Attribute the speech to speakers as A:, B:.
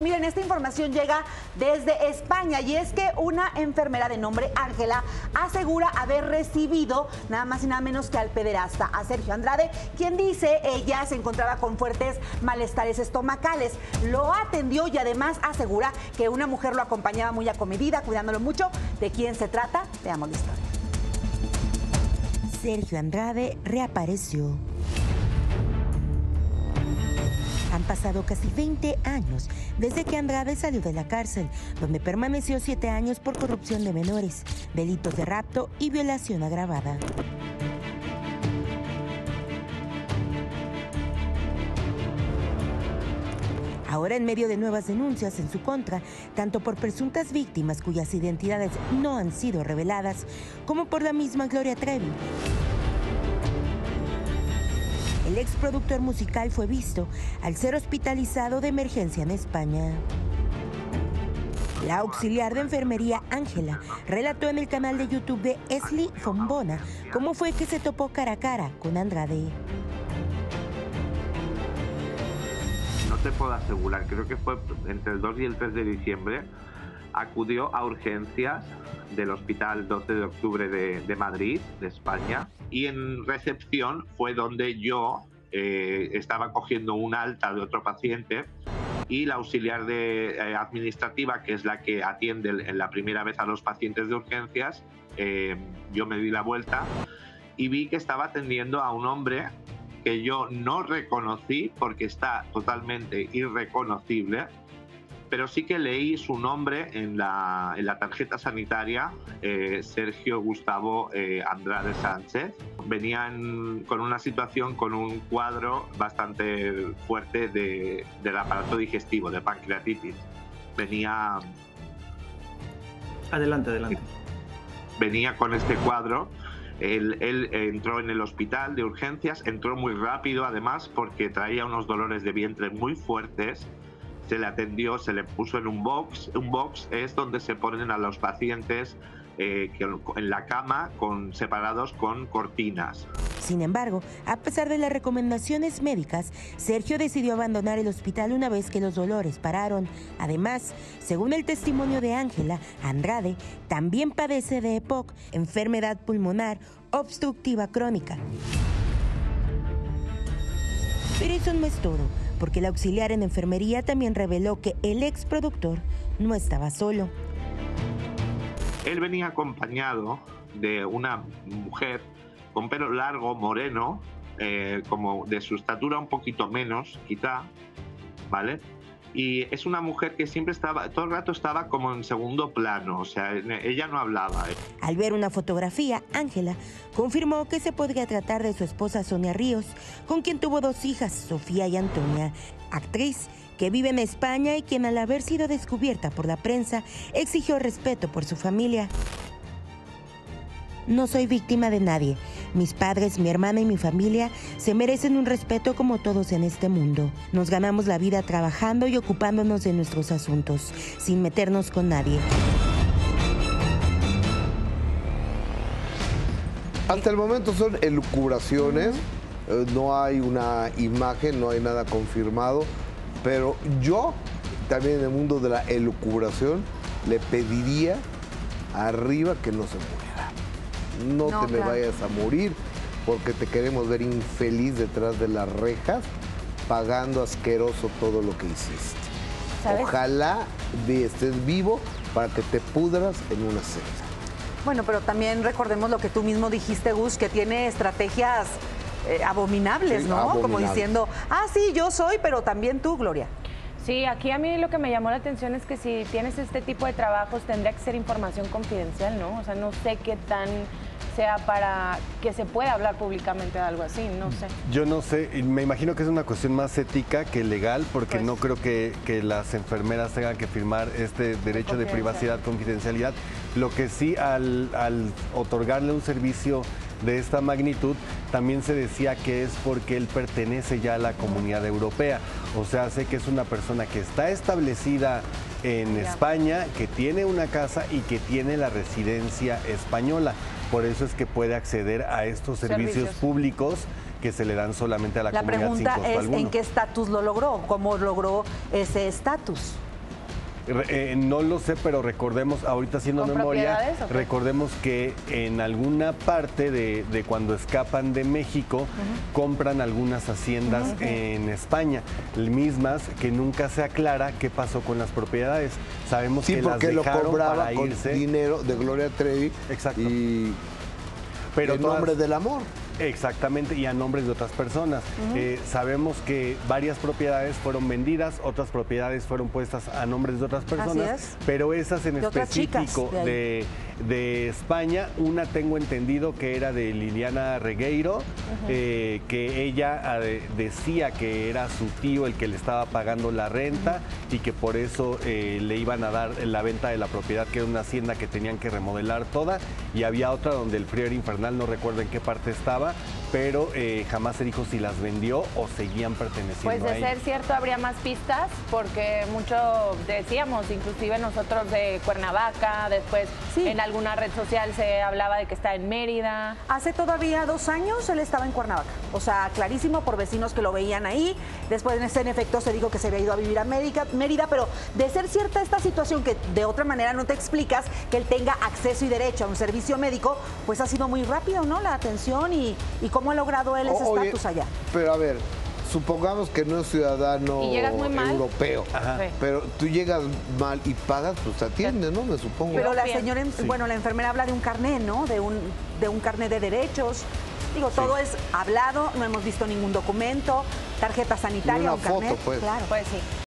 A: Miren, esta información llega desde España y es que una enfermera de nombre Ángela asegura haber recibido nada más y nada menos que al pederasta, a Sergio Andrade, quien dice ella se encontraba con fuertes malestares estomacales. Lo atendió y además asegura que una mujer lo acompañaba muy acomedida, cuidándolo mucho. ¿De quién se trata? Veamos la historia.
B: Sergio Andrade reapareció. Han pasado casi 20 años desde que Andrade salió de la cárcel, donde permaneció 7 años por corrupción de menores, delitos de rapto y violación agravada. Ahora en medio de nuevas denuncias en su contra, tanto por presuntas víctimas cuyas identidades no han sido reveladas, como por la misma Gloria Trevi, el ex productor musical fue visto al ser hospitalizado de emergencia en España. La auxiliar de enfermería Ángela relató en el canal de YouTube de Esli Fombona cómo fue que se topó cara a cara con Andrade.
C: No te puedo asegurar, creo que fue entre el 2 y el 3 de diciembre. Acudió a urgencias del Hospital 12 de Octubre de, Madrid, de España, y en recepción fue donde yo eh, estaba cogiendo un alta de otro paciente y la auxiliar de, eh, administrativa, que es la que atiende en la primera vez a los pacientes de urgencias, eh, yo me di la vuelta y vi que estaba atendiendo a un hombre que yo no reconocí porque está totalmente irreconocible pero sí que leí su nombre en la, en la tarjeta sanitaria, eh, Sergio Gustavo eh, Andrade Sánchez. Venía con una situación, con un cuadro bastante fuerte de, del aparato digestivo, de pancreatitis. Venía...
D: Adelante, adelante.
C: Venía con este cuadro. Él, él, entró en el hospital de urgencias, entró muy rápido además porque traía unos dolores de vientre muy fuertes se le atendió, se le puso en un box. Un box es donde se ponen a los pacientes eh, en la cama con, separados con cortinas.
B: Sin embargo, a pesar de las recomendaciones médicas, Sergio decidió abandonar el hospital una vez que los dolores pararon. Además, según el testimonio de Ángela, Andrade también padece de EPOC, enfermedad pulmonar obstructiva crónica. Pero eso no es todo porque el auxiliar en enfermería también reveló que el ex productor no estaba solo.
C: Él venía acompañado de una mujer con pelo largo, moreno, eh, como de su estatura un poquito menos, quizá, ¿vale? Y es una mujer que siempre estaba, todo el rato estaba como en segundo plano, o sea, ella no hablaba.
B: Al ver una fotografía, Ángela confirmó que se podría tratar de su esposa Sonia Ríos, con quien tuvo dos hijas, Sofía y Antonia, actriz que vive en España y quien al haber sido descubierta por la prensa exigió respeto por su familia. No soy víctima de nadie. Mis padres, mi hermana y mi familia se merecen un respeto como todos en este mundo. Nos ganamos la vida trabajando y ocupándonos de nuestros asuntos, sin meternos con nadie.
E: Hasta el momento son elucubraciones, eh, no hay una imagen, no hay nada confirmado, pero yo también en el mundo de la elucubración le pediría arriba que no se muera no, te me vayas a morir porque te queremos ver infeliz detrás de las rejas pagando asqueroso todo lo que hiciste. Ojalá estés vivo para que te pudras en una celda.
A: Bueno, pero también recordemos lo que tú mismo dijiste, Gus, que tiene estrategias eh, abominables, ¿no? Como diciendo, ah, sí, yo soy, pero también tú, Gloria.
F: Sí, aquí a mí lo que me llamó la atención es que si tienes este tipo de trabajos tendría que ser información confidencial, ¿no? O sea, no sé qué tan sea para que se pueda hablar públicamente de algo así, no sé.
G: Yo no sé, me imagino que es una cuestión más ética que legal, porque pues no creo que, las enfermeras tengan que firmar este derecho de privacidad, confidencialidad. Lo que sí, al, al otorgarle un servicio de esta magnitud, también se decía que es porque él pertenece ya a la comunidad europea. O sea, sé que es una persona que está establecida en España, que tiene una casa y que tiene la residencia española. Por eso es que puede acceder a estos servicios, públicos que se le dan solamente a la,
A: la
G: comunidad
A: pregunta es en qué estatus lo logró, cómo logró ese estatus.
G: Eh, no lo sé, pero recordemos, ahorita haciendo
F: ¿Con
G: memoria, recordemos que en alguna parte de, de cuando escapan de México, compran algunas haciendas en España, mismas que nunca se aclara qué pasó con las propiedades. Sabemos
E: Sí,
G: que las
E: porque lo
G: dejaron
E: cobraba
G: para
E: con
G: irse,
E: dinero de Gloria Trevi.
G: Exacto.
E: Y
G: pero
E: en
G: todas-
E: nombre del amor.
G: Exactamente, y a nombres de otras personas. Eh, sabemos que varias propiedades fueron vendidas, otras propiedades fueron puestas a nombres de otras personas,
A: es.
G: pero esas en
A: De otras chicas
G: específico
A: de,
G: de España, una tengo entendido que era de Liliana Regueiro, eh, que ella eh, decía que era su tío el que le estaba pagando la renta y que por eso eh, le iban a dar la venta de la propiedad, que era una hacienda que tenían que remodelar toda, y había otra donde el frío era infernal, no recuerdo en qué parte estaba, pero eh, jamás se dijo si las vendió o seguían perteneciendo
F: Pues
G: a
F: de
G: ella.
F: ser cierto habría más pistas porque mucho decíamos, inclusive nosotros de Cuernavaca, después
A: Sí.
F: en alguna red social se hablaba de que está en Mérida.
A: Hace todavía dos años él estaba en Cuernavaca. O sea, clarísimo por vecinos que lo veían ahí. Después, en ese en efecto, se dijo que se había ido a vivir a Mérida, Mérida, pero de ser cierta esta situación que de otra manera no te explicas, que él tenga acceso y derecho a un servicio médico, pues ha sido muy rápido, ¿no? La atención y, y cómo ha logrado él ese estatus allá.
E: Pero a ver, supongamos que no es ciudadano
F: Y llegas muy mal.
E: europeo.
G: Ajá.
E: Pero tú llegas mal y pagas, pues te atiende, ¿no? Me supongo.
A: Pero la señora, bueno, la enfermera habla de un carné, ¿no? De un, de un carné de derechos. Digo, todo es hablado, no hemos visto ningún documento, tarjeta sanitaria,
E: Ni una
A: un carnet.
E: foto, pues.
A: Claro.
F: Pues sí.